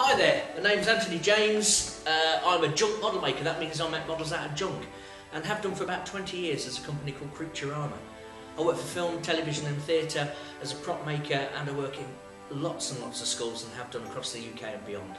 Hi there, my name's Anthony James. Uh, I'm a junk model maker, that means I make models out of junk and have done for about 20 years as a company called Creaturama. I work for film, television and theatre as a prop maker and I work in lots and lots of schools and have done across the UK and beyond.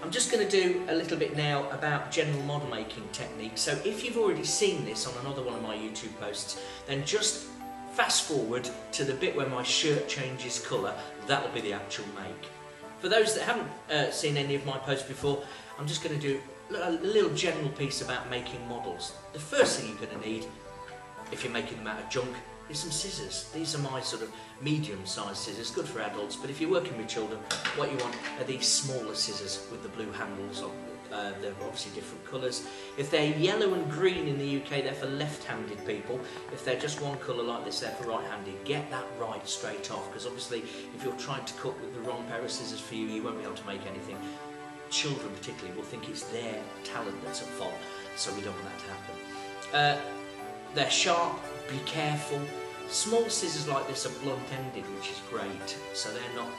I'm just going to do a little bit now about general model making techniques. So if you've already seen this on another one of my YouTube posts, then just fast forward to the bit where my shirt changes colour. That'll be the actual make. For those that haven't uh, seen any of my posts before, I'm just going to do a little general piece about making models. The first thing you're going to need, if you're making them out of junk, is some scissors. These are my sort of medium-sized scissors, good for adults, but if you're working with children, what you want are these smaller scissors with the blue handles on uh, they're obviously different colours. If they're yellow and green in the UK, they're for left-handed people. If they're just one colour like this, they're for right-handed. Get that right straight off, because obviously if you're trying to cut with the wrong pair of scissors for you, you won't be able to make anything. Children particularly will think it's their talent that's at fault, so we don't want that to happen. Uh, they're sharp, be careful. Small scissors like this are blunt-ended, which is great, so they're not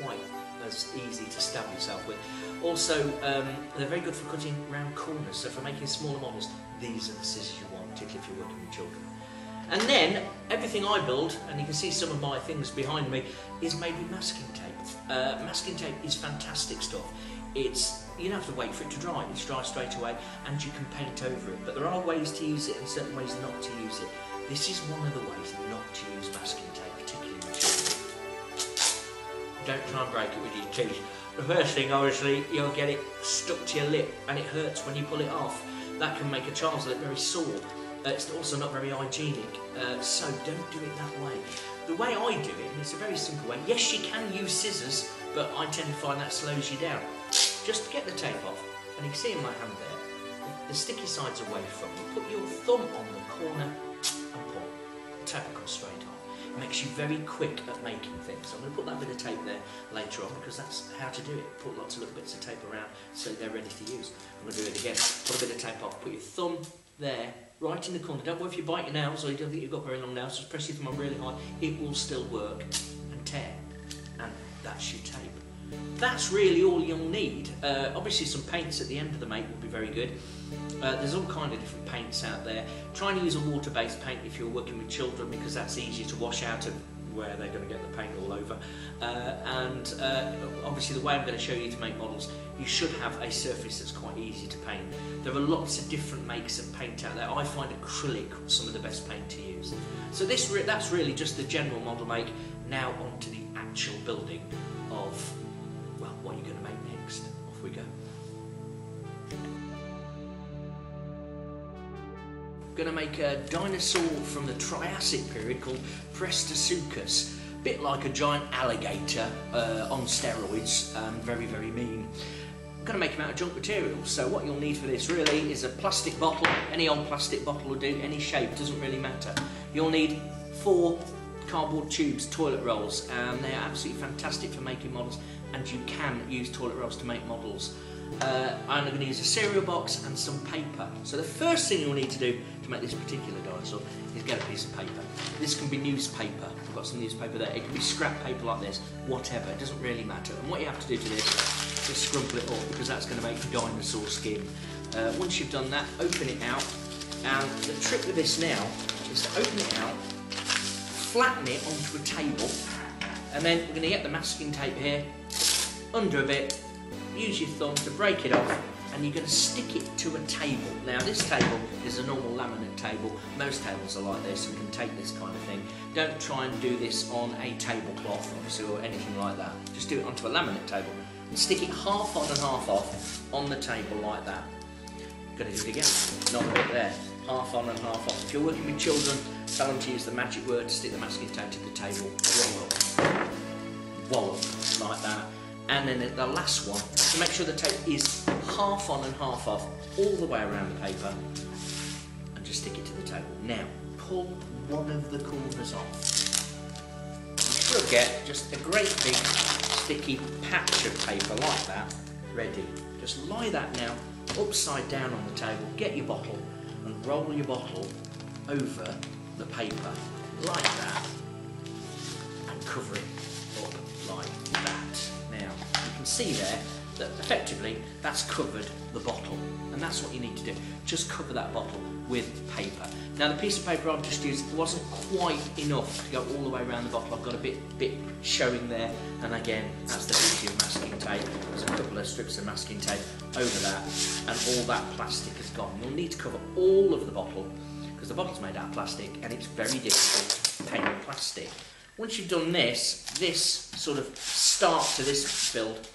quite as easy to stab yourself with. Also, um, they're very good for cutting round corners, so for making smaller models, these are the scissors you want, particularly if you're working with children. And then, everything I build, and you can see some of my things behind me, is made with masking tape. Uh, masking tape is fantastic stuff. It's you don't have to wait for it to dry, it's dry straight away, and you can paint over it. But there are ways to use it and certain ways not to use it. This is one of the ways not to use masking tape. Don't try and break it with your teeth. The first thing, obviously, you'll get it stuck to your lip and it hurts when you pull it off. That can make a child's lip very sore. Uh, it's also not very hygienic, uh, so don't do it that way. The way I do it, and it's a very simple way, yes you can use scissors, but I tend to find that slows you down. Just get the tape off, and you can see in my hand there, the, the sticky side's away from you. Put your thumb on the corner and pull. Tape come straight makes you very quick at making things. I'm going to put that bit of tape there later on because that's how to do it. Put lots of little bits of tape around so they're ready to use. I'm going to do it again. Put a bit of tape off. Put your thumb there, right in the corner. Don't worry if you bite your nails or you don't think you've got very long nails. Just press your thumb really hard. It will still work and tear. And that's your tape. That's really all you'll need. Uh, obviously some paints at the end of the make will be very good. Uh, there's all kind of different paints out there. Try and use a water-based paint if you're working with children because that's easier to wash out of where they're going to get the paint all over. Uh, and uh, obviously the way I'm going to show you to make models, you should have a surface that's quite easy to paint. There are lots of different makes of paint out there. I find acrylic some of the best paint to use. So this re that's really just the general model make. Now on to the actual building of, what you're going to make next. Off we go. going to make a dinosaur from the Triassic period called Prestosuchus. Bit like a giant alligator uh, on steroids, um, very, very mean. Going to make him out of junk material, so what you'll need for this really is a plastic bottle, any old plastic bottle will do, any shape, doesn't really matter. You'll need four cardboard tubes, toilet rolls, and they're absolutely fantastic for making models, and you can use toilet rolls to make models uh, I'm going to use a cereal box and some paper. So the first thing you'll need to do to make this particular dinosaur is get a piece of paper. This can be newspaper. I've got some newspaper there. It can be scrap paper like this, whatever. It doesn't really matter. And what you have to do to this is scrumple it up because that's going to make dinosaur skin. Uh, once you've done that, open it out. And the trick with this now is to open it out, flatten it onto a table, and then we're going to get the masking tape here, under a bit, use your thumb to break it off and you're going to stick it to a table. Now this table is a normal laminate table. Most tables are like this and can take this kind of thing. Don't try and do this on a tablecloth obviously or anything like that. Just do it onto a laminate table and stick it half on and half off on the table like that. Going to do it again. Not right there. Half on and half off. If you're working with children, tell them to use the magic word to stick the masking tape to the table. Wallop. Wallop. Like that and then the last one to make sure the tape is half on and half off all the way around the paper and just stick it to the table. Now pull one of the corners off. You should get just a great big sticky patch of paper like that ready. Just lie that now upside down on the table, get your bottle and roll your bottle over the paper like that and cover it see there that effectively that's covered the bottle. And that's what you need to do. Just cover that bottle with paper. Now the piece of paper I've just used wasn't quite enough to go all the way around the bottle. I've got a bit bit showing there. And again, that's the beauty of masking tape. There's a couple of strips of masking tape over that and all that plastic is gone. You'll need to cover all of the bottle because the bottle's made out of plastic and it's very difficult to paint plastic. Once you've done this, this sort of start to this build,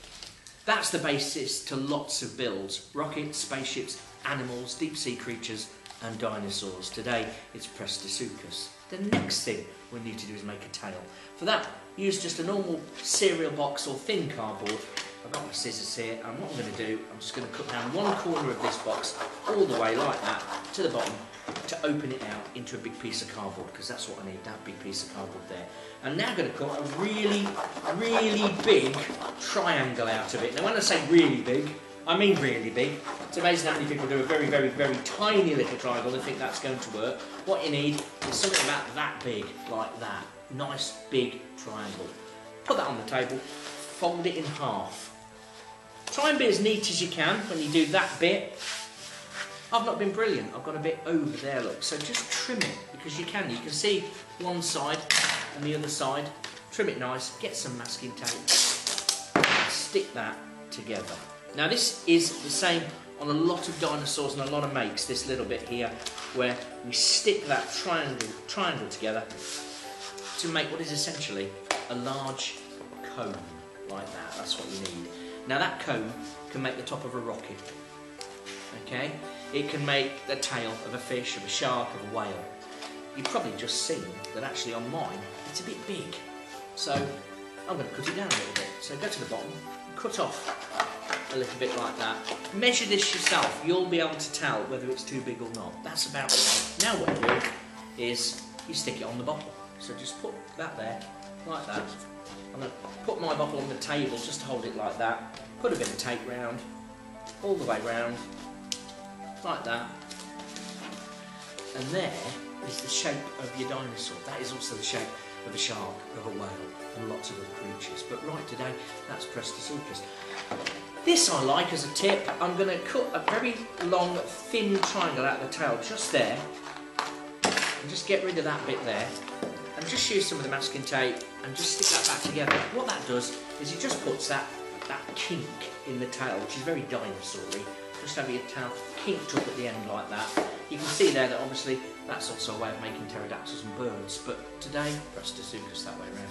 that's the basis to lots of builds. Rockets, spaceships, animals, deep sea creatures and dinosaurs. Today it's Prestosuchus. The next thing we need to do is make a tail. For that, use just a normal cereal box or thin cardboard. I've got my scissors here and what I'm going to do, I'm just going to cut down one corner of this box all the way like that to the bottom to open it out into a big piece of cardboard because that's what I need, that big piece of cardboard there. I'm now going to cut a really, really big triangle out of it. Now when I say really big, I mean really big. It's amazing how many people do a very, very, very tiny little triangle and think that's going to work. What you need is something about that big, like that. Nice big triangle. Put that on the table, fold it in half. Try and be as neat as you can when you do that bit I've not been brilliant. I've got a bit over there, look. So just trim it, because you can. You can see one side and the other side. Trim it nice, get some masking tape, stick that together. Now this is the same on a lot of dinosaurs and a lot of makes, this little bit here, where we stick that triangle, triangle together to make what is essentially a large cone, like that. That's what you need. Now that cone can make the top of a rocket. Okay? It can make the tail of a fish, of a shark, of a whale. You've probably just seen that actually on mine, it's a bit big. So I'm going to cut it down a little bit. So go to the bottom, cut off a little bit like that. Measure this yourself. You'll be able to tell whether it's too big or not. That's about it. Now what you do is you stick it on the bottle. So just put that there, like that. I'm going to put my bottle on the table just to hold it like that. Put a bit of tape round, all the way round, like that. And there is the shape of your dinosaur. That is also the shape of a shark, of a whale, and lots of other creatures. But right today, that's Prestosuchus. This I like as a tip. I'm going to cut a very long, thin triangle out of the tail, just there. And just get rid of that bit there. And just use some of the masking tape and just stick that back together. What that does is it just puts that, that kink in the tail, which is very dinosaur-y, just have your tail kinked up at the end like that. You can see there that obviously that's also a way of making pterodactyls and birds, but today, Prestosuchus that way around.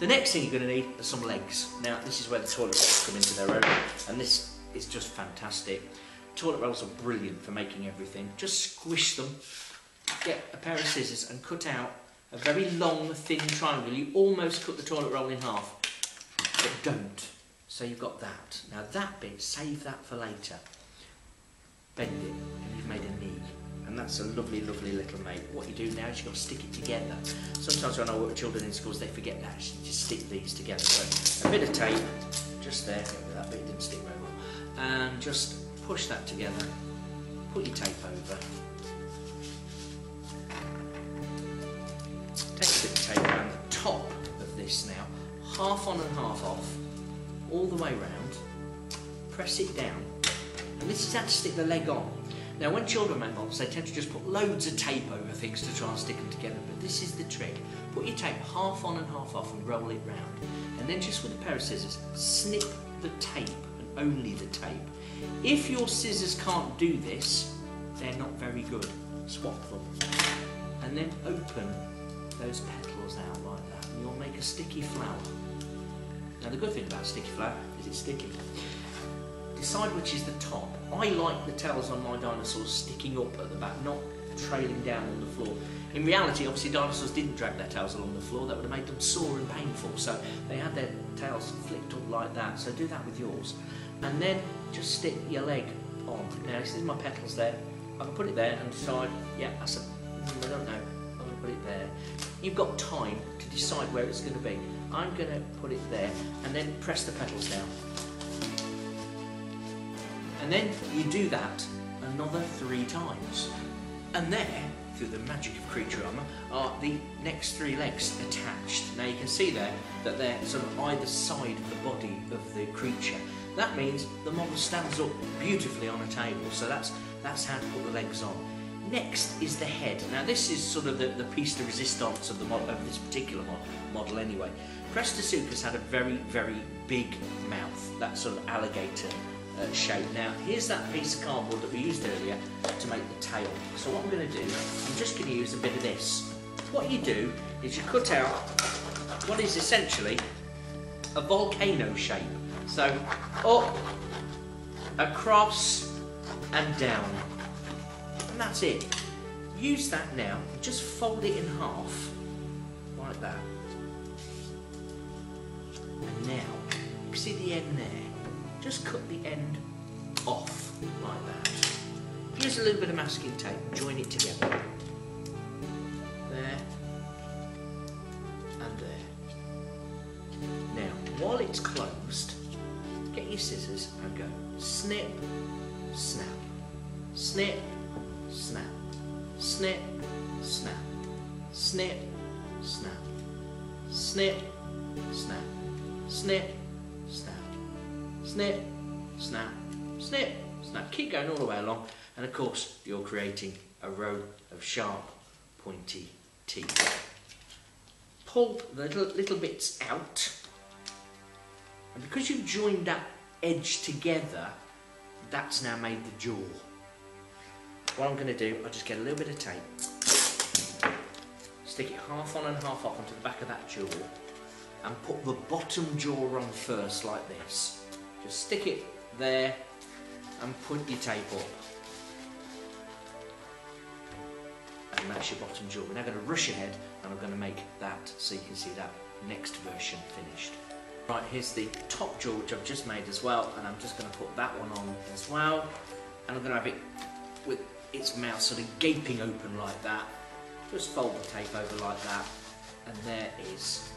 The next thing you're going to need are some legs. Now, this is where the toilet rolls come into their own, and this is just fantastic. Toilet rolls are brilliant for making everything. Just squish them, get a pair of scissors and cut out a very long, thin triangle. You almost cut the toilet roll in half, but don't. So you've got that. Now that bit, save that for later bend it and you've made a knee. And that's a lovely, lovely little mate. What you do now is you've got to stick it together. Sometimes when I work with children in schools, they forget that actually just stick these together. So a bit of tape, just there, that bit didn't stick very well. And just push that together, put your tape over. Take a bit of tape around the top of this now, half on and half off, all the way round. Press it down and this is how to stick the leg on. Now when children make models, they tend to just put loads of tape over things to try and stick them together, but this is the trick. Put your tape half on and half off and roll it round. And then just with a pair of scissors, snip the tape and only the tape. If your scissors can't do this, they're not very good. Swap them. And then open those petals out like that and you'll make a sticky flower. Now the good thing about sticky flower is it's sticky. Decide which is the top. I like the tails on my dinosaurs sticking up at the back, not trailing down on the floor. In reality, obviously dinosaurs didn't drag their tails along the floor, that would have made them sore and painful, so they had their tails flicked up like that, so do that with yours. And then just stick your leg on. Now, this is my petals there. I can put it there and decide, yeah, that's a, mm, I don't know, I'm going to put it there. You've got time to decide where it's going to be. I'm going to put it there and then press the petals down. And then you do that another three times. And there through the magic of Creaturama, are the next three legs attached. Now you can see there that they're sort of either side of the body of the creature. That means the model stands up beautifully on a table, so that's, that's how to put the legs on. Next is the head. Now this is sort of the, the piece de resistance of, the model, of this particular model anyway. Prestosuchus had a very, very big mouth, that sort of alligator uh, shape. Now, here's that piece of cardboard that we used earlier to make the tail. So what I'm going to do, I'm just going to use a bit of this. What you do is you cut out what is essentially a volcano shape. So up, across and down. And that's it. Use that now, just fold it in half, like that. And now, you see the end there? Just cut the end off like that. Use a little bit of masking tape, join it together. There and there. Now, while it's closed, get your scissors and go snip, snap, snip, snap, snip, snap, snip, snap, snip, snap, snip, snip, snap, snip, snap. Keep going all the way along. And of course, you're creating a row of sharp, pointy teeth. Pull the little, little bits out. And because you've joined that edge together, that's now made the jaw. What I'm going to do, I'll just get a little bit of tape, stick it half on and half off onto the back of that jaw, and put the bottom jaw on first like this. Just stick it there and put your tape up. And that's your bottom jaw. We're now going to rush ahead and I'm going to make that so you can see that next version finished. Right, here's the top jaw which I've just made as well and I'm just going to put that one on as well. And I'm going to have it with its mouth sort of gaping open like that. Just fold the tape over like that and there is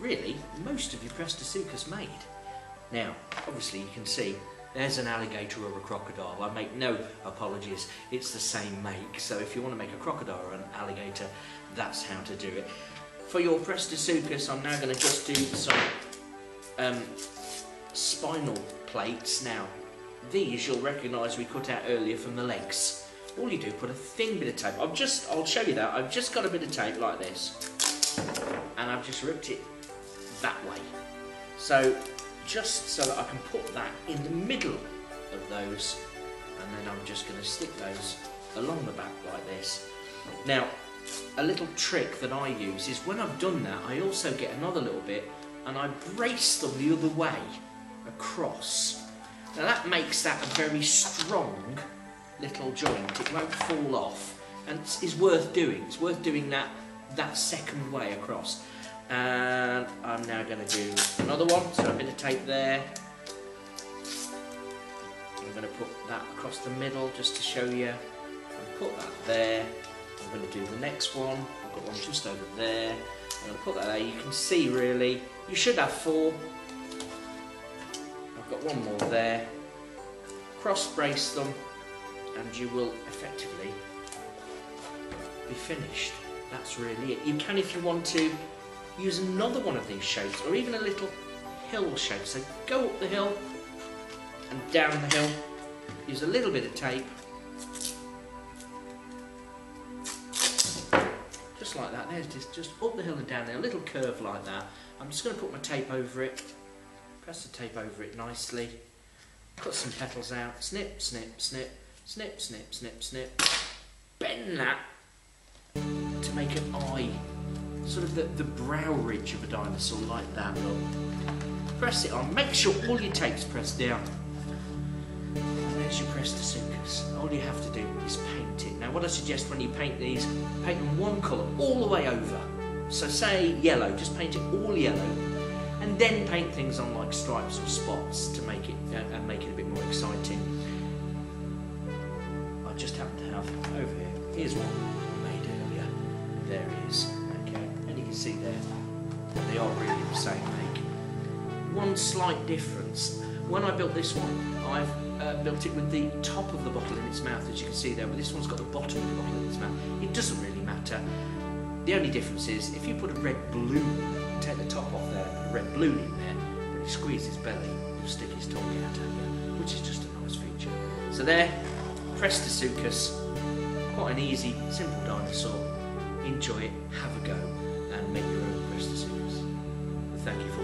really most of your Prestosuchus made. Now, obviously you can see there's an alligator or a crocodile. I make no apologies, it's the same make. So if you want to make a crocodile or an alligator, that's how to do it. For your Prestosuchus, I'm now going to just do some um, spinal plates. Now, these you'll recognise we cut out earlier from the legs. All you do, put a thin bit of tape. I've just, I'll show you that. I've just got a bit of tape like this, and I've just ripped it that way. So just so that I can put that in the middle of those and then I'm just going to stick those along the back like this. Now a little trick that I use is when I've done that I also get another little bit and I brace them the other way across. Now that makes that a very strong little joint, it won't fall off and it's worth doing, it's worth doing that that second way across and I'm now going to do another one. So a bit of tape there. I'm going to put that across the middle just to show you. Put that there. I'm going to do the next one. I've got one just over there. I'm going to put that there. You can see really you should have four. I've got one more there. Cross brace them and you will effectively be finished. That's really it. You can if you want to use another one of these shapes or even a little hill shape. So go up the hill and down the hill, use a little bit of tape, just like that, there's just, just up the hill and down there, a little curve like that. I'm just going to put my tape over it, press the tape over it nicely, cut some petals out, snip, snip, snip, snip, snip, snip, snip, bend that to make an eye sort of the, the brow ridge of a dinosaur like that. Look. Press it on. Make sure all your tape's pressed down. And there's your Prestosuchus. All you have to do is paint it. Now what I suggest when you paint these, paint them one colour all the way over. So say yellow, just paint it all yellow. And then paint things on like stripes or spots to make it uh, and make it a bit more exciting. I just happen to have over here. Here's one made earlier. There it is see there, they are really the same make. One slight difference, when I built this one, I've uh, built it with the top of the bottle in its mouth, as you can see there, but this one's got the bottom of the bottle in its mouth. It doesn't really matter. The only difference is if you put a red balloon, take the top off there, put a red balloon in there, when you squeeze his belly, he'll stick his tongue out at you, which is just a nice feature. So there, Prestosuchus, quite an easy, simple dinosaur. Enjoy it, have a go, Thank you.